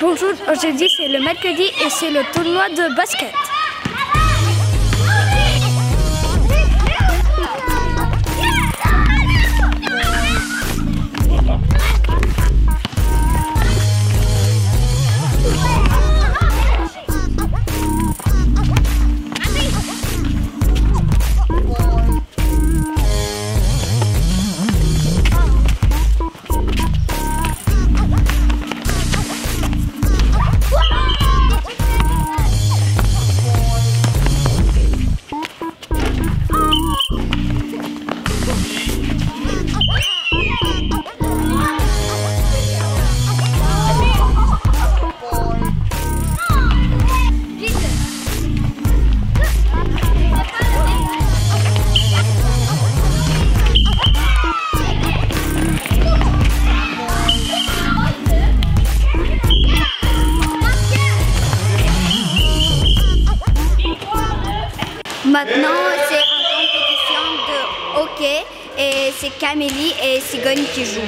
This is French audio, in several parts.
bonjour. Aujourd'hui, c'est le mercredi et c'est le tournoi de basket. C'est Camélie et Sigogne qui jouent.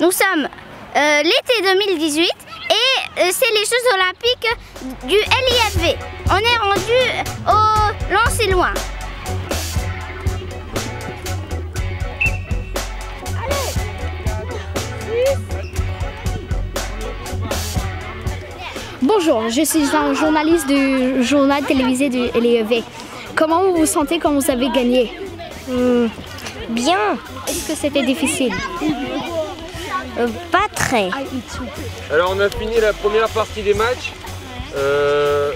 Nous sommes euh, l'été 2018 et euh, c'est les Jeux Olympiques du LIFV. On est rendu au lancer loin. Bonjour, je suis un journaliste du journal télévisé du LEV. Comment vous vous sentez quand vous avez gagné? Bien, Est-ce que c'était difficile? Euh, pas très. Alors on a fini la première partie des matchs. Euh,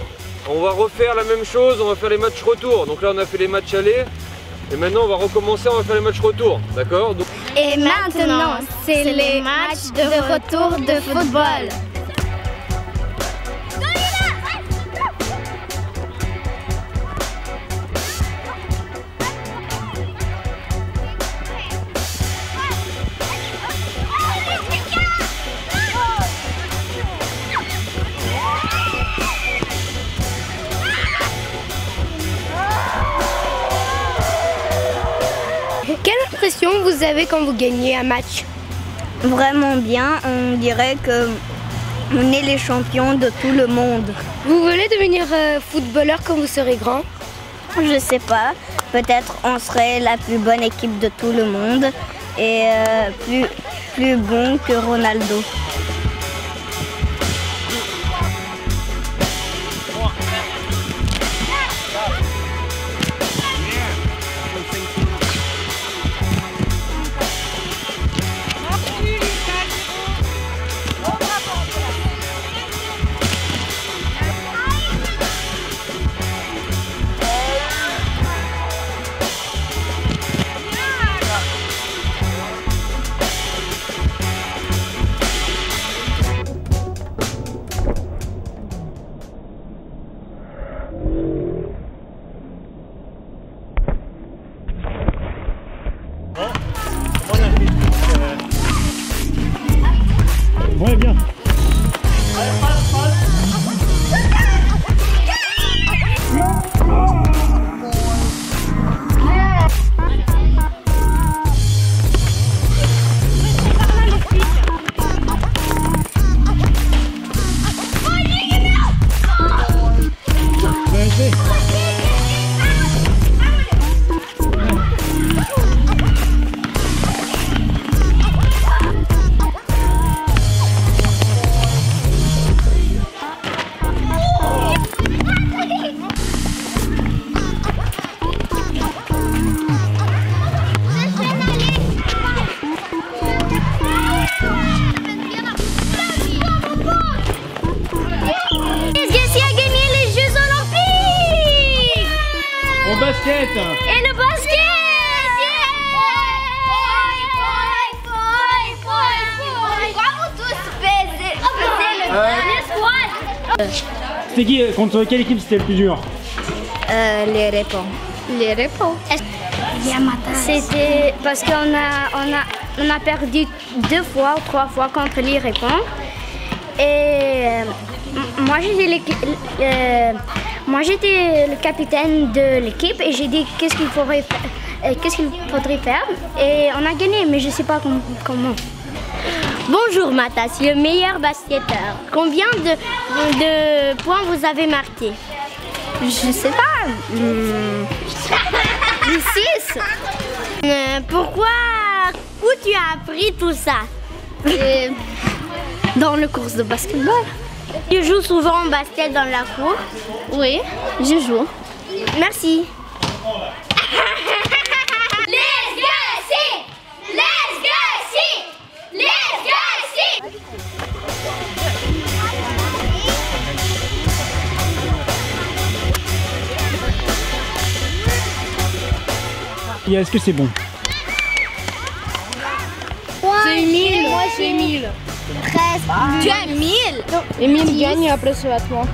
on va refaire la même chose, on va faire les matchs retour. Donc là on a fait les matchs aller. Et maintenant on va recommencer, on va faire les matchs retour. D'accord? Donc, Et maintenant, c'est les matchs de retour de football. Vous avez quand vous gagnez un match Vraiment bien, on dirait que on est les champions de tout le monde. Vous voulez devenir euh, footballeur quand vous serez grand? Je sais pas, peut-être on serait la plus bonne équipe de tout le monde et euh, plus, plus bon que Ronaldo. Ouais, bien. Bien C'était qui Contre quelle équipe c'était le plus dur Euh, les réponses. Les repos. C'était parce qu'on a, on a, on a perdu deux fois ou trois fois contre les réponses. Et euh, moi j'étais euh, moi j'étais le capitaine de l'équipe et j'ai dit qu'est-ce qu'il faudrait fa- euh, qu'est-ce qu'il faudrait faire? Et on a gagné mais je sais pas com- comment. Bonjour Matas, le meilleur basketteur. Combien de, de points vous avez marqué? Je sais pas. hmm, du 6 Euh, Pourquoi Où tu as appris tout ça? Et dans le cours de basketball. Tu joues souvent au basket dans la cour? Oui, je joue. Merci. Est-ce que c'est bon C'est Emile. Moi, c'est Emile. Tu as 1000 Emile gagne après ce battement.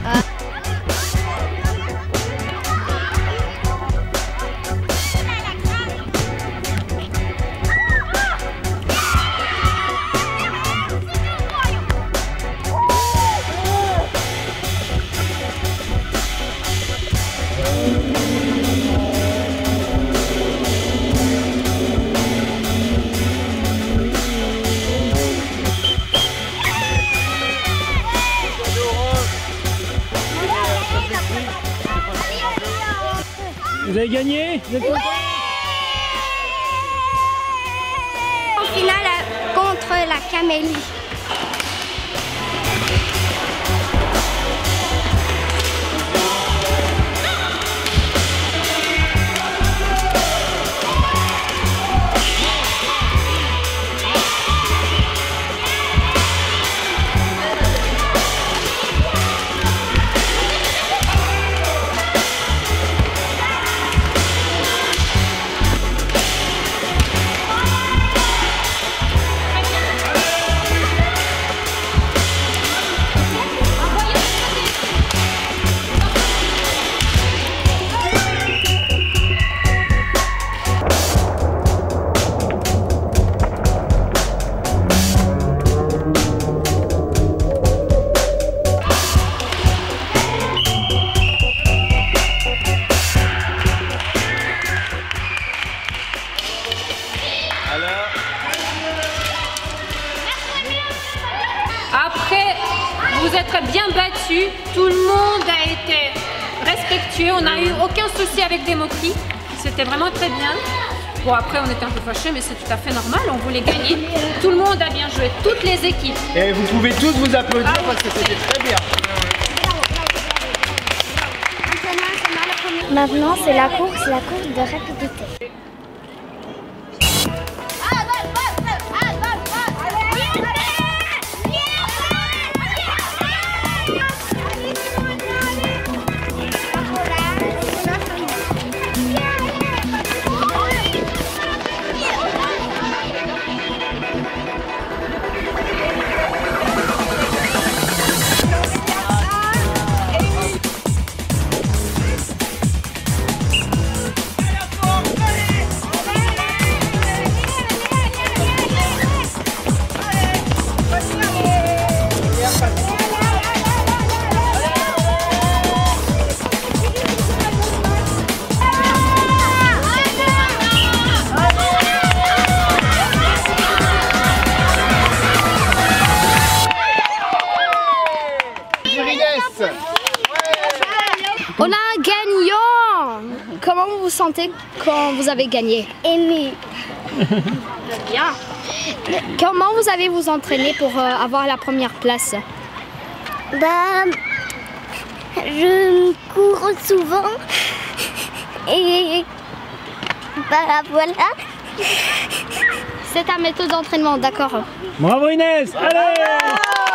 Vous avez gagné Vous êtes En finale contre la Camélie. Respectueux. On n'a eu aucun souci avec des moqueries. C'était vraiment très bien. Bon, après, on était un peu fâchés, mais c'est tout à fait normal. On voulait gagner. Tout le monde a bien joué. Toutes les équipes. Et vous pouvez tous vous applaudir parce que c'était très bien. Maintenant, c'est la course, la course de rapidité. Vous vous sentez quand vous avez gagné Ému. Bien. Comment vous avez vous entraîné pour euh, avoir la première place? Bah, je cours souvent et bah voilà. C'est ta méthode d'entraînement, d'accord Bravo Inès Allez